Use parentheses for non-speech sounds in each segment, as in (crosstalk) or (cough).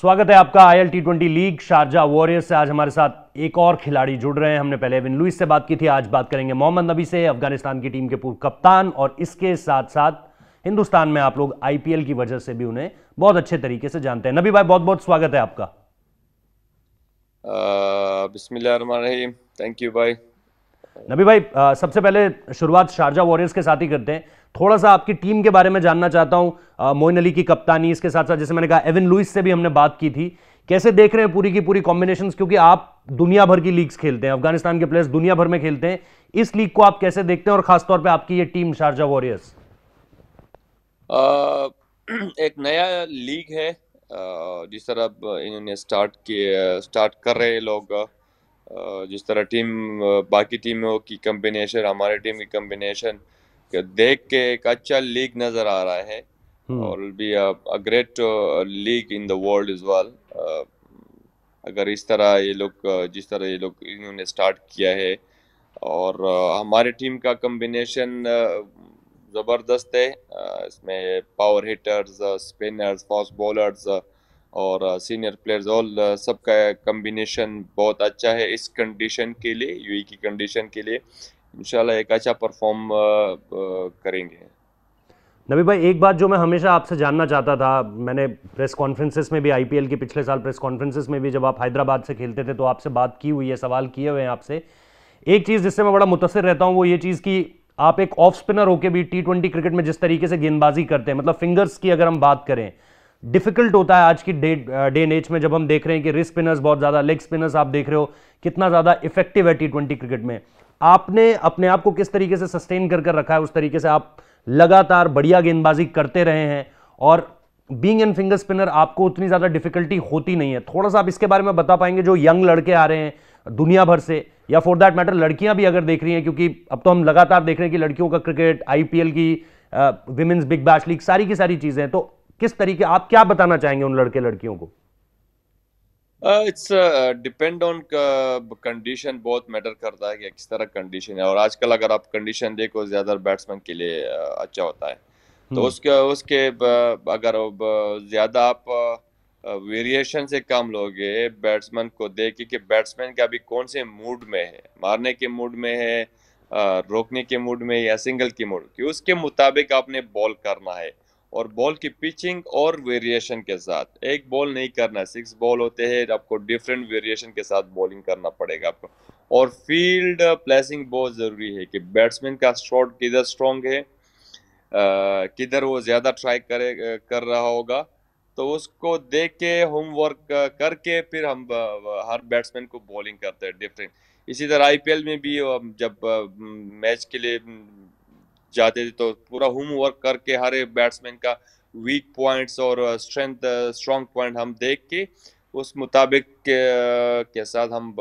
स्वागत है आपका I L T twenty league Sharjah warriors से। आज हमारे साथ एक और खिलाड़ी जुड़ रहे हैं। हमने पहले एविन लुइस से बात की थी, आज बात करेंगे मोहम्मद नबी से, अफ़गानिस्तान की टीम के पूर्व कप्तान, और इसके साथ साथ हिंदुस्तान में आप लोग आईपीएल की वजह से भी उन्हें बहुत अच्छे तरीके से जानते हैं। नबी भाई बहुत बहुत स्वागत है आपका। बिस्मिल्लाहिर्रहमानिर्रहीम थैंक यू भाई नबी भाई आ, सबसे पहले शुरुआत शारजा वॉरियर्स के साथ ही करते हैं। थोड़ा सा आपकी टीम के बारे में जानना चाहता हूँ। मोइन अली की कप्तानी इसके साथ साथ जैसे मैंने कहा एविन लुइस से भी हमने बात की थी। कैसे देख रहे हैं पूरी की पूरी कॉम्बिनेशन क्योंकि आप दुनिया भर की लीग्स खेलते हैं अफ़गानिस्तान के प्लेयर्स दुनिया भर में खेलते हैं। इस लीग को आप कैसे देखते हैं और खासतौर पर आपकी ये टीम शारजा वॉरियर्स? (clears throat) एक नया लीग है। जिस तरह इन्होंने स्टार्ट किए स्टार्ट कर रहे लोग। जिस तरह टीम बाकी टीमों की कम्बिनेशन हमारे टीम की कम्बिनेशन देख के एक अच्छा लीग नज़र आ रहा है। हम्म। और be a great league in the world is well अगर इस तरह ये लोग जिस तरह ये लोग इन्होंने स्टार्ट किया है। और हमारे टीम का कम्बिनेशन ज़बरदस्त है। इसमें power hitters spinners fast bowlers और सीनियर प्लेयर्स ऑल सबका कम्बिनेशन बहुत अच्छा है इस कंडीशन के लिए यूई की कंडीशन के लिए। इंशाल्लाह एक अच्छा परफॉर्म करेंगे। नबी भाई, एक बात जो मैं हमेशा आपसे जानना चाहता था, मैंने प्रेस कॉन्फ्रेंसेस में भी आईपीएल के पिछले साल प्रेस कॉन्फ्रेंसेस में भी जब आप हैदराबाद से खेलते थे तो आपसे बात की हुई है, सवाल किए हुए हैं आपसे। एक चीज़ जिससे मैं बड़ा मुतासर रहता हूँ, वो ये चीज़ कि आप एक ऑफ़ स्पिनर होकर भी टी क्रिकेट में जिस तरीके से गेंदबाजी करते हैं मतलब फिंगर्स की अगर हम बात करें डिफ़िकल्ट होता है आज की डे डे एज में जब हम देख रहे हैं कि रिस्ट स्पिनर्स बहुत ज़्यादा लेग स्पिनर्स आप देख रहे हो, कितना ज़्यादा इफ़ेक्टिव है टी ट्वेंटी क्रिकेट में। आपने अपने आप को किस तरीके से सस्टेन कर कर रखा है, उस तरीके से आप लगातार बढ़िया गेंदबाजी करते रहे हैं और बींग एंड फिंगर स्पिनर आपको उतनी ज़्यादा डिफिकल्टी होती नहीं है। थोड़ा सा आप इसके बारे में बता पाएँगे जो यंग लड़के आ रहे हैं दुनिया भर से, या फॉर दैट मैटर लड़कियाँ भी अगर देख रही हैं, क्योंकि अब तो हम लगातार देख रहे हैं कि लड़कियों का क्रिकेट आईपीएल की विमेंस बिग बैश लीग सारी की सारी चीज़ें तो किस तरीके आप क्या बताना चाहेंगे उन लड़के लड़कियों को? इट्स डिपेंड ऑन कंडीशन बहुत मैटर करता है कि किस तरह कंडीशन है। और आजकल अगर आप कंडीशन देखो ज़्यादा बैट्समैन के लिए uh, अच्छा होता है। तो हम्म। उसके उसके अगर ज़्यादा आप वेरिएशन uh, से काम लोगे बैट्समैन को देख कि बैट्समैन का अभी कौन से मूड में है? मारने के मूड में है uh, रोकने के मूड में या सिंगल के मूड कि उसके मुताबिक आपने बॉल करना है। और बॉल की पिचिंग और वेरिएशन के साथ। एक बॉल नहीं करना सिक्स बॉल होते हैं, आपको डिफरेंट वेरिएशन के साथ बॉलिंग करना पड़ेगा आपको। और फ़ील्ड प्लेसिंग बहुत ज़रूरी है कि बैट्समैन का शॉट किधर स्ट्रॉन्ग है किधर वो ज़्यादा ट्राई करे कर रहा होगा तो उसको देख के होमवर्क करके फिर हम हर बैट्समैन को बॉलिंग करते हैं डिफरेंट इसी तरह आईपीएल में भी जब मैच के लिए जाते थे तो पूरा होमवर्क करके हर एक बैट्समैन का वीक पॉइंट्स और स्ट्रेंथ स्ट्रॉन्ग पॉइंट हम देख के उस मुताबिक के, के साथ हम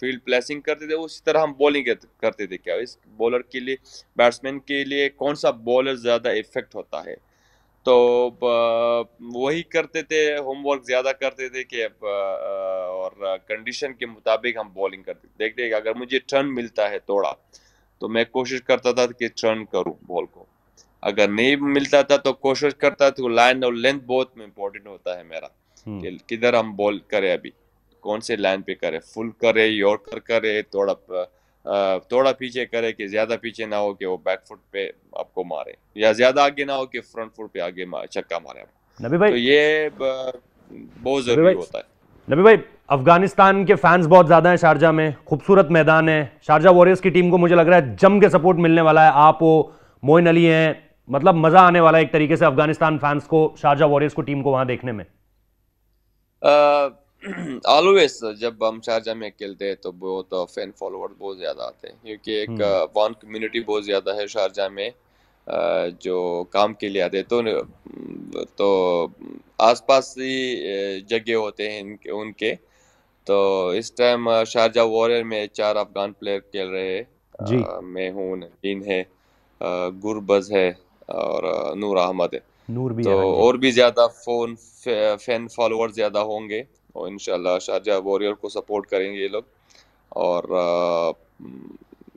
फ़ील्ड प्लेसिंग करते थे। उसी तरह हम बॉलिंग करते थे। क्या इस बॉलर के लिए बैट्समैन के लिए कौन सा बॉलर ज़्यादा इफ़ेक्ट होता है? तो वही करते थे होमवर्क ज़्यादा करते थे कि और कंडीशन के मुताबिक हम बॉलिंग करते देखते अगर मुझे टर्न मिलता है थोड़ा तो मैं कोशिश करता था कि टर्न करूँ बॉल को। अगर नहीं मिलता था तो कोशिश करता था लाइन और लेंथ बहुत इम्पोर्टेंट होता है मेरा हम्म। किधर हम बॉल करें अभी कौन से लाइन पे करे फुल करे यॉर्कर करे थोड़ा थोड़ा पीछे करे कि ज़्यादा पीछे ना हो कि वो बैक फुट पे आपको मारे या ज़्यादा आगे ना हो कि फ्रंट फुट पे आगे छक्का मारे आपको। नबी भाई तो ये बहुत ज़रूरी होता है। नबी भाई अफ़गानिस्तान के फैंस बहुत ज़्यादा हैं शारजा में खूबसूरत मैदान है। शारजा वॉरियर्स की टीम को मुझे लग रहा है जम के सपोर्ट मिलने वाला है। आप वो मोइन अली हैं मतलब मज़ा आने वाला है एक तरीके से अफ़गानिस्तान फैंस को शारजा वॉरियर्स को टीम को वहाँ देखने में। ऑलवेज uh, (clears throat) जब हम शारजा में खेलते हैं तो बहुत फ़ैन फॉलोअर बहुत ज़्यादा आते हैं क्योंकि एक वन हम्म। कम्युनिटी बहुत ज़्यादा है शारजा में। जो काम के लिए आते तो तो आसपास ही जगह होते हैं इनके उनके। तो इस टाइम शारजा वॉरियर में चार अफगान प्लेयर खेल रहे हैं। जी। मैं हूँ नदीन है गुरबज है और नूर अहमद है। नूर भी तो और भी ज़्यादा फ़ोन फ़ैन फॉलोअर ज़्यादा होंगे और इनशाला शारजा वॉरियर को सपोर्ट करेंगे ये लोग। और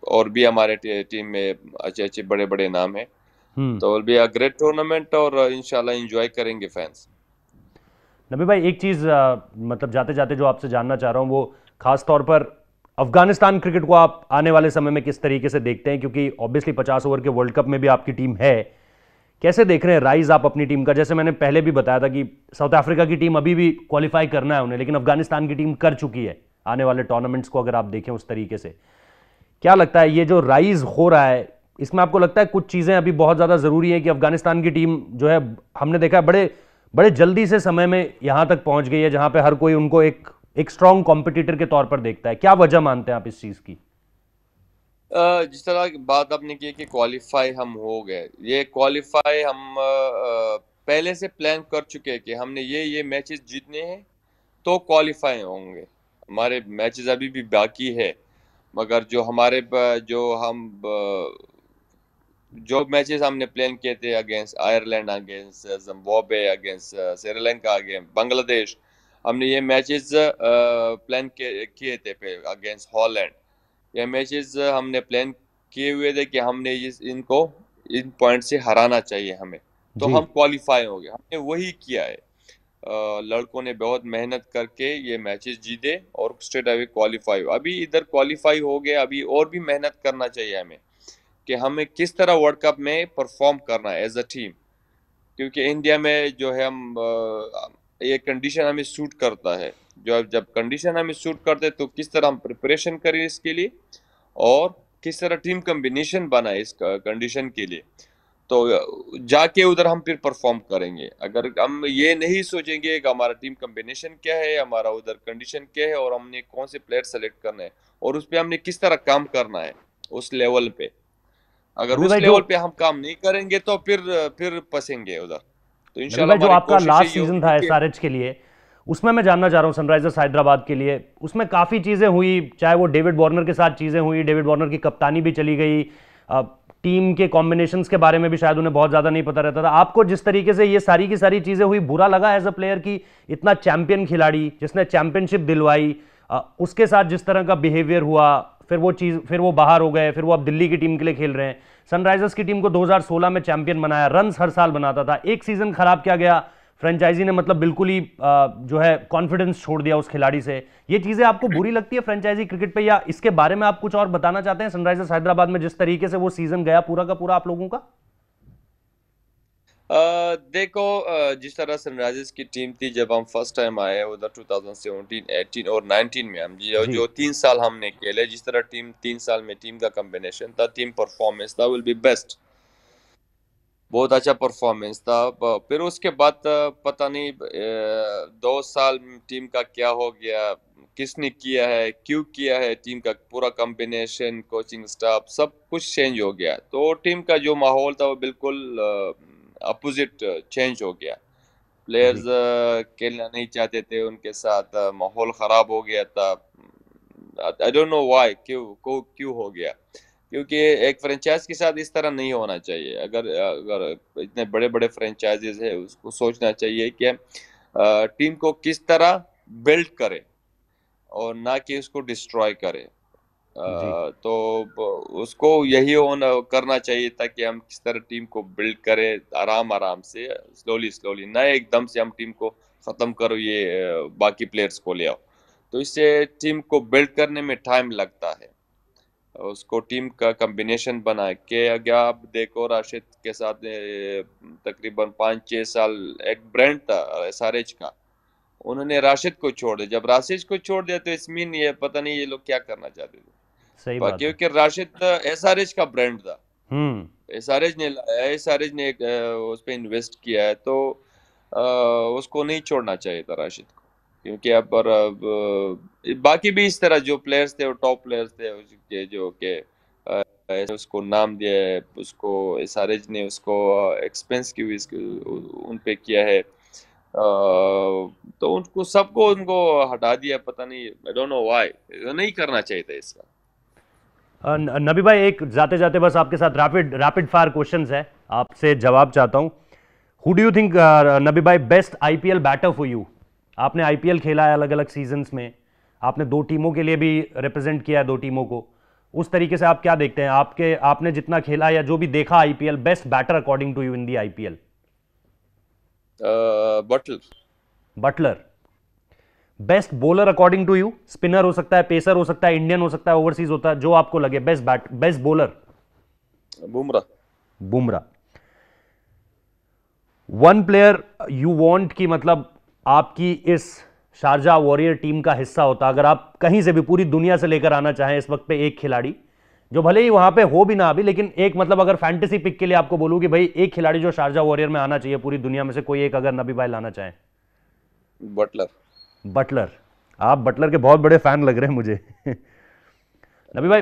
और भी हमारे टीम में अच्छे अच्छे बड़े बड़े नाम हैं। तो will be a great tournament और इंशाल्लाह एंजॉय करेंगे फैंस नबी भाई एक चीज़ मतलब जाते जाते जो आपसे जानना चाह रहा हूँ वो खास तौर पर अफ़गानिस्तान क्रिकेट को आप आने वाले समय में किस तरीके से देखते हैं? क्योंकि ऑब्वियसली पचास ओवर के वर्ल्ड कप में भी आपकी टीम है। कैसे देख रहे हैं राइज आप अपनी टीम का? जैसे मैंने पहले भी बताया था कि साउथ अफ्रीका की टीम अभी भी क्वालिफाई करना है उन्हें लेकिन अफ़गानिस्तान की टीम कर चुकी है आने वाले टूर्नामेंट्स को अगर आप देखें उस तरीके से। क्या लगता है ये जो राइज हो रहा है इसमें आपको लगता है कुछ चीज़ें अभी बहुत ज़्यादा ज़रूरी है कि अफ़गानिस्तान की टीम जो है, हमने देखा है, बड़े बड़े जल्दी से समय में यहाँ तक पहुँच गई है, जहाँ पे हर कोई उनको एक एक स्ट्रॉन्ग कॉम्पिटिटर के तौर पर देखता है। क्या वजह मानते हैं आप इस चीज़ की? जिस तरह की बात आपने की कि क्वालिफाई हम हो गए, ये क्वालिफाई हम पहले से प्लान कर चुके हैं कि हमने ये ये मैचेस जीतने हैं तो क्वालिफाई होंगे। हमारे मैचेस अभी भी बाकी है, मगर जो हमारे, जो हम जो मैचेस हमने प्लान किए थे against Ireland against Zimbabwe against Sri Lanka against Bangladesh हमने ये मैचेस प्लान किए थे अगेंस्ट हॉलैंड ये मैचेस हमने प्लान किए हुए थे कि हमने इस इनको इन पॉइंट से हराना चाहिए हमें। तो हम क्वालिफाई हो गए। हमने वही किया है। लड़कों ने बहुत मेहनत करके ये मैचेस जीते और स्टेट अभी क्वालिफाई हो अभी इधर क्वालिफाई हो गए अभी और भी मेहनत करना चाहिए हमें। कि हमें किस तरह वर्ल्ड कप में परफॉर्म करना है एज अ टीम क्योंकि इंडिया में जो है हम ये कंडीशन हमें सूट करता है। जो जब कंडीशन हमें सूट करते तो किस तरह हम प्रिपरेशन करें इसके लिए और किस तरह टीम कम्बिनेशन बनाए इस कंडीशन के लिए। तो जाके उधर हम फिर परफॉर्म करेंगे। अगर हम ये नहीं सोचेंगे कि हमारा टीम कम्बिनेशन क्या है, हमारा उधर कंडीशन क्या है और हमने कौन से प्लेयर सेलेक्ट करना है और उस पर हमने किस तरह काम करना है, उस लेवल पे। अगर उस लेवल पे हम काम नहीं करेंगे तो फिर फिर पसेंगे उधर। तो इंशाल्लाह जो आपका लास्ट सीज़न था एसआरएच के लिए उसमें मैं जानना चाह रहा हूँ सनराइजर्स हैदराबाद के लिए। उसमें काफ़ी चीज़ें हुई चाहे वो डेविड वार्नर के साथ चीज़ें हुई डेविड वार्नर की कप्तानी भी चली गई। टीम के कॉम्बिनेशंस के बारे में भी शायद उन्हें बहुत ज़्यादा नहीं पता रहता था। आपको जिस तरीके से ये सारी की सारी चीज़ें हुई बुरा लगा एज अ प्लेयर की इतना चैंपियन खिलाड़ी जिसने चैंपियनशिप दिलवाई उसके साथ जिस तरह का बिहेवियर हुआ फिर वो चीज़, फिर वो बाहर हो गए, फिर वो अब दिल्ली की टीम के लिए खेल रहे हैं। सनराइजर्स की टीम को 2016 में चैंपियन बनाया रन हर साल बनाता था। एक सीज़न खराब किया गया फ्रेंचाइजी ने मतलब बिल्कुल ही जो है कॉन्फिडेंस छोड़ दिया उस खिलाड़ी से। ये चीज़ें आपको बुरी लगती है फ्रेंचाइजी क्रिकेट पे या इसके बारे में आप कुछ और बताना चाहते हैं सनराइजर्स हैदराबाद में जिस तरीके से वो सीज़न गया पूरा का पूरा आप लोगों का? देखो जिस तरह सनराइजर्स की टीम थी जब हम फ़र्स्ट टाइम आए उधर 2017, 18 और 19 में हम जो जो। तीन साल हमने खेले जिस तरह टीम तीन साल में टीम का कॉम्बिनेशन था टीम परफॉर्मेंस था विल बी बेस्ट बहुत अच्छा परफॉर्मेंस था फिर उसके बाद पता नहीं दो साल टीम का क्या हो गया किसने किया है क्यों किया है टीम का पूरा कॉम्बिनेशन कोचिंग स्टाफ सब कुछ चेंज हो गया। तो टीम का जो माहौल था वो बिल्कुल अपोजिट चेंज uh, हो गया। प्लेयर्स uh, खेलना नहीं चाहते थे उनके साथ uh, माहौल ख़राब हो गया था। आई डोंट नो व्हाई क्यों को क्यों हो गया? क्योंकि एक फ्रेंचाइज के साथ इस तरह नहीं होना चाहिए। अगर अगर इतने बड़े बड़े फ्रेंचाइजेज है उसको सोचना चाहिए कि टीम को किस तरह बिल्ड करे और ना कि उसको डिस्ट्रॉय करे। तो उसको यही होना करना चाहिए ताकि हम किस तरह टीम को बिल्ड करें आराम आराम से स्लोली स्लोली ना एकदम से हम टीम को ख़त्म करो, ये बाकी प्लेयर्स को ले आओ। तो इससे टीम को बिल्ड करने में टाइम लगता है। उसको टीम का कम्बिनेशन बना के, अगर आप देखो राशिद के साथ तकरीबन पाँच छः साल एक ब्रांड था एस आर एच का। उन्होंने राशिद को छोड़ दिया। जब राशिद को छोड़ दिया तो इसमीन ये पता नहीं ये लोग क्या करना चाहते थे। सही बात क्योंकि राशिद एसआरएच का ब्रांड था। एसआरएच हम्म। ने एसआरएच ने उस पर इन्वेस्ट किया है तो आ, उसको नहीं छोड़ना चाहिए था राशिद को। क्योंकि अब पर बाकी भी इस तरह जो प्लेयर्स थे वो टॉप प्लेयर्स थे उसके जो के उसको नाम दिया है उसको एसआरएच ने उसको एक्सपेंस की भी उन पे किया है। तो उनको सबको उनको हटा दिया पता नहीं आई डोंट नो व्हाई नहीं करना चाहिए था इसका। नबी भाई एक जाते जाते बस आपके साथ रैपिड रैपिड फायर क्वेश्चंस है। आपसे जवाब चाहता हूँ। Who do you think Nabi भाई best IPL batter for you आपने आईपीएल खेला है अलग अलग सीजन्स में। आपने दो टीमों के लिए भी रिप्रेजेंट किया है दो टीमों को। उस तरीके से आप क्या देखते हैं? आपके आपने जितना खेला या जो भी देखा IPL best batter according to you in the IPL Buttler Buttler best bowler according to you spinner हो सकता है पेसर हो सकता है इंडियन हो सकता है ओवरसीज होता है जो आपको लगे best bat best bowler. Bumrah. Bumrah. One player you want की मतलब आपकी इस शारजा वॉरियर टीम का हिस्सा होता। अगर आप कहीं से भी पूरी दुनिया से लेकर आना चाहें इस वक्त पे एक खिलाड़ी जो भले ही वहाँ पे हो भी ना अभी लेकिन एक मतलब अगर फैंटेसी पिक के लिए आपको बोलूँ कि भाई एक खिलाड़ी जो शारजा वॉरियर में आना चाहिए पूरी दुनिया में से कोई एक अगर नबी भाई लाना चाहे। बटलर बटलर आप बटलर के बहुत बड़े फ़ैन लग रहे हैं मुझे। (laughs) नबी भाई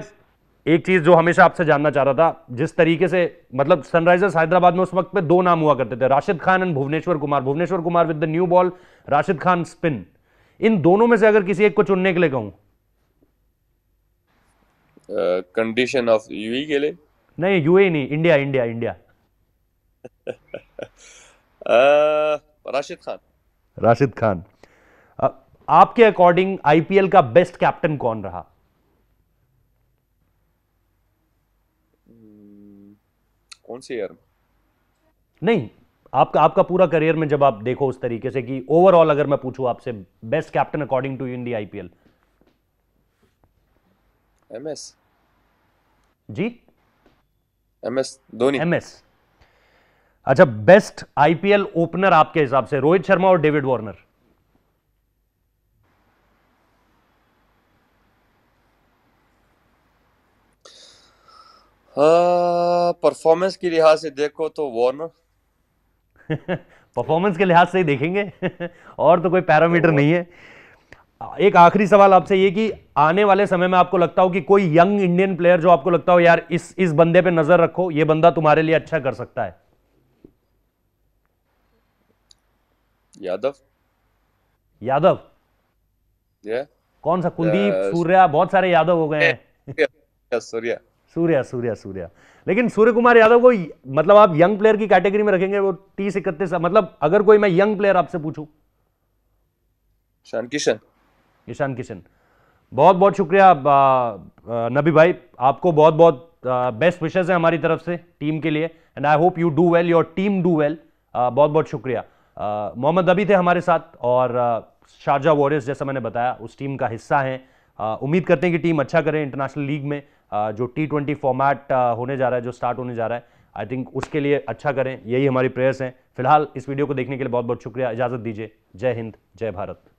एक चीज़ जो हमेशा आपसे जानना चाह रहा था जिस तरीके से मतलब सनराइजर्स हैदराबाद में उस वक्त पे दो नाम हुआ करते थे Rashid Khan and Bhuvneshwar Kumar. Bhuvneshwar Kumar with the new ball Rashid Khan spin इन दोनों में से अगर किसी एक को चुनने के लिए कहूँ। कंडीशन ऑफ़ यूई के लिए? नहीं यूए नहीं India India India Rashid Khan. Rashid Khan. आपके अकॉर्डिंग आईपीएल का बेस्ट कैप्टन कौन रहा? कौन सी ईयर नहीं आपका आपका पूरा करियर में जब आप देखो उस तरीके से कि ओवरऑल अगर मैं पूछूँ आपसे best captain according to India IPL M S ji? M S Dhoni. MS अच्छा बेस्ट आईपीएल ओपनर आपके हिसाब से रोहित शर्मा और डेविड वार्नर? परफॉर्मेंस के लिहाज से देखो तो वार्नर परफॉर्मेंस (laughs) के लिहाज से ही देखेंगे। (laughs) और तो कोई पैरामीटर नहीं है। एक आखिरी सवाल आपसे ये कि आने वाले समय में आपको लगता हो कि कोई यंग इंडियन प्लेयर जो आपको लगता हो यार इस इस बंदे पे नज़र रखो ये बंदा तुम्हारे लिए अच्छा कर सकता है यादव। यादव? या कौन सा? कुलदीप Yes. सूर्या बहुत सारे यादव हो गए हैं। सूर्या। सूर्या सूर्या सूर्या। लेकिन सूर्य कुमार यादव को मतलब आप यंग प्लेयर की कैटेगरी में रखेंगे वो तीस इकतीस मतलब अगर कोई मैं यंग प्लेयर आपसे पूछूँ। शान किशन। ईशान किशन। बहुत बहुत शुक्रिया नबी भाई। आपको बहुत बहुत बेस्ट विशेष है हमारी तरफ़ से टीम के लिए। And I hope you do well your team do well बहुत बहुत शुक्रिया। मोहम्मद नबी थे हमारे साथ और शारजा वॉरियर्स जैसा मैंने बताया उस टीम का हिस्सा हैं। उम्मीद करते हैं कि टीम अच्छा करें इंटरनेशनल लीग में। जो टी ट्वेंटी फॉर्मैट होने जा रहा है, जो स्टार्ट होने जा रहा है आई थिंक उसके लिए अच्छा करें। यही हमारी प्रेयर्स हैं। फ़िलहाल इस वीडियो को देखने के लिए बहुत बहुत शुक्रिया। इजाज़त दीजिए। जय हिंद, जय भारत।